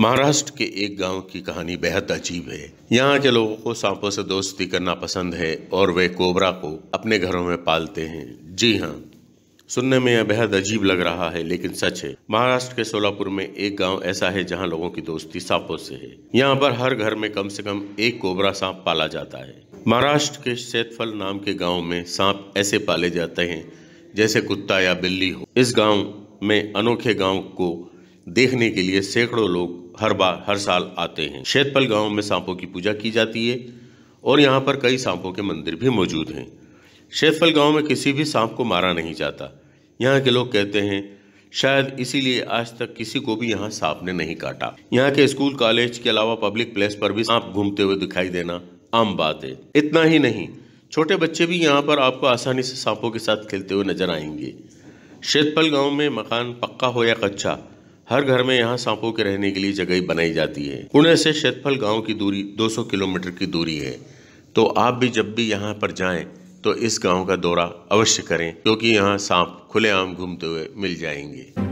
महाराष्ट्र के एक गाँव की कहानी बेहद अजीब है। यहाँ के लोगों को सांपों से दोस्ती करना पसंद है और वे कोबरा को अपने घरों में पालते हैं। जी हाँ सुनने में यह बेहद अजीब लग रहा है, लेकिन सच है, महाराष्ट्र के सोलापुर में एक गाँव ऐसा है जहाँ लोगों की दोस्ती सांपों से है। यहाँ पर हर घर में कम से कम एक कोबरा सांप पाला जाता है। महाराष्ट्र के शेतफल नाम के गाँव में सांप ऐसे पाले जाते हैं, जैसे कुत्ता या बिल्ली हो। इस गाँव में अनोखे गाँव को देखने के लिए सैकड़ों लोग हर बार, हर साल आते हैं। शेतपल गाँव में सांपों की पूजा की जाती है और यहाँ पर कई सांपों के मंदिर भी मौजूद हैं। शेतफल गाँव में किसी भी सांप को मारा नहीं जाता। यहाँ के लोग कहते हैं, शायद इसीलिए आज तक किसी को भी यहाँ सांप ने नहीं काटा। यहाँ के स्कूल, कॉलेज के अलावा पब्लिक प्लेस पर भी सांप घूमते हुए दिखाई देना आम बात है। इतना ही नहीं, छोटे बच्चे भी यहाँ पर आपको आसानी से सांपों के साथ खेलते हुए नज़र आएँगे। शेतपल गाँव में मकान पक्का हो या कच्चा हर घर में यहाँ सांपों के रहने के लिए जगह बनाई जाती है। पुणे से शेतफल गाँव की दूरी 200 किलोमीटर की दूरी है। तो आप भी जब भी यहाँ पर जाएँ तो इस गाँव का दौरा अवश्य करें, क्योंकि यहाँ सांप खुलेआम घूमते हुए मिल जाएँगे।